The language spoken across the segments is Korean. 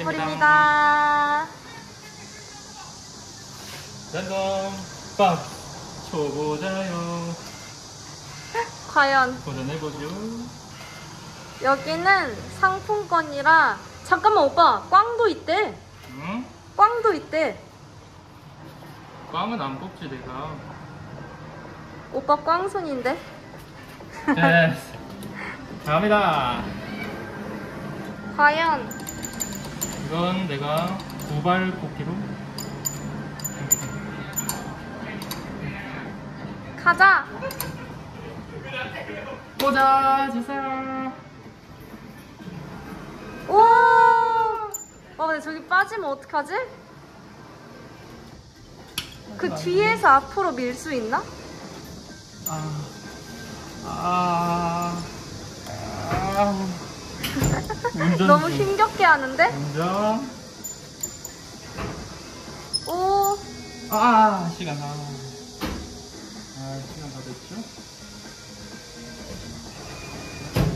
감사합니다. 랜덤 박스 초보자요 과연 도전해보죠 여기는 상품권이라 잠깐만 오빠 꽝도 있대. 응? 꽝도 있대. 꽝은 안 뽑지 내가 오빠 꽝손인데? 네 갑니다 과연 이건 내가 도발 뽑기로 가자. 꽂아 주세요 오. 와 근데 저기 빠지면 어떡하지? 그 뒤에서 앞으로 밀 수 있나? 아, 아, 아, 운전 너무 중. 힘겹게 하는데? 운전. 오. 아, 시간 아, 아 시간 다 됐죠?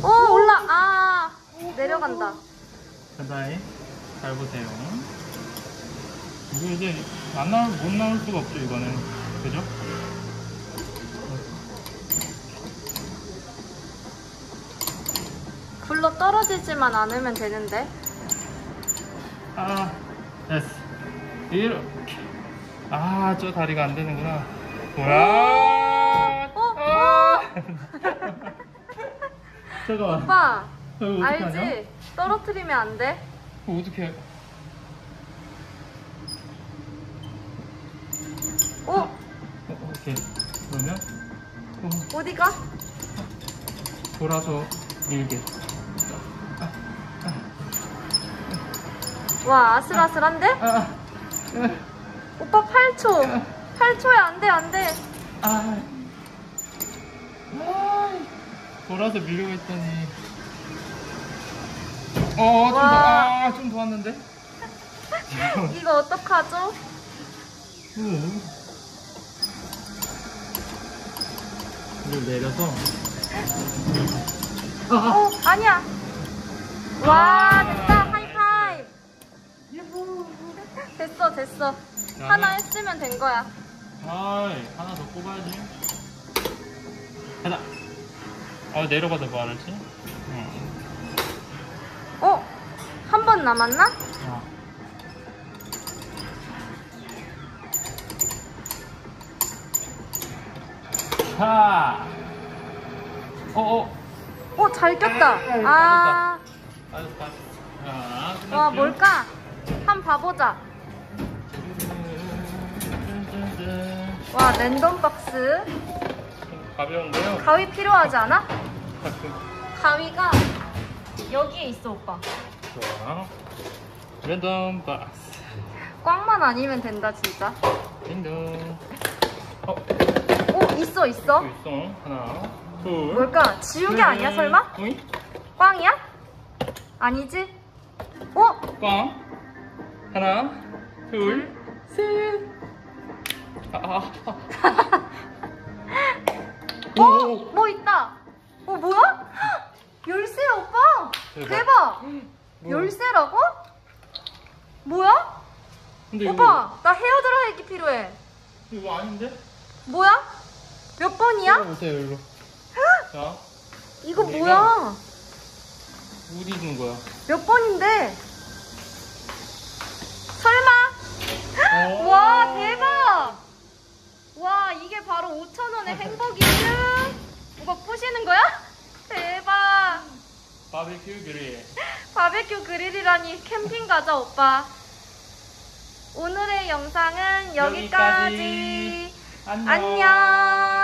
오 올라. 아 내려간다. 간다이 잘 보세요. 이거 이제 안 나올 못 나올 수가 없죠 이거는 그죠? 굴러 떨어지지만 않으면 되는데. 아, 됐어. 이렇게. 아, 저 다리가 안 되는구나. 뭐야? 어? 아! 잠깐만. 오빠 알지? 떨어뜨리면 안 돼. 이거 어떻게 해? 오 어, 오케이. 그러면 어, 어디가? 돌아서 밀게. 와 아슬아슬한데? 아, 아, 오빠 8초. 8초에 안 돼, 안 돼. 아. 아. 돌아서 밀려고 했더니. 어, 좀 더, 와. 아, 좀 더 왔는데? 이거 어떡하죠? 응. 이걸 내려서. 아, 아. 어, 아니야. 와, 됐다. 됐어, 됐어. 하나 했으면 된 거야. 아이, 하나 더 뽑아야지. 가자. 아, 내려가다 뭐 알았지? 응. 어? 한 번 남았나? 어. 자. 어, 어. 오, 잘 꼈다. 아, 알았어, 알았어. 자, 와, 끝났죠? 뭘까? 봐보자. 와, 랜덤 박스. 가벼운데요? 가위 필요하지 않아? 가위가 여기에 있어, 오빠. 좋아. 랜덤 박스. 꽝만 아니면 된다, 진짜. 랜덤. 어, 오, 있어, 있어. 있어. 하나, 둘. 뭘까? 지우개 아니야, 셋. 설마? 어이? 꽝이야? 아니지? 어? 꽝. 하나, 둘, 셋. 아, 아, 아. 오, 어? 오. 뭐 있다. 어, 뭐야? 열쇠야, 오빠. 대박. 뭐야? 열쇠라고? 뭐야? 근데 이거, 오빠, 나 헤어 드라이기 필요해. 이거 아닌데? 뭐야? 몇 번이야? 보세요, 이거. 자, 이거 뭐야? 어디 있는 거야? 몇 번인데? 5천원에 햄버기를 이거 부시는 거야? 대박 바베큐 그릴 바베큐 그릴이라니 캠핑 가자 오빠 오늘의 영상은 여기까지, 여기까지. 안녕, 안녕.